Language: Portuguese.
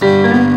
Música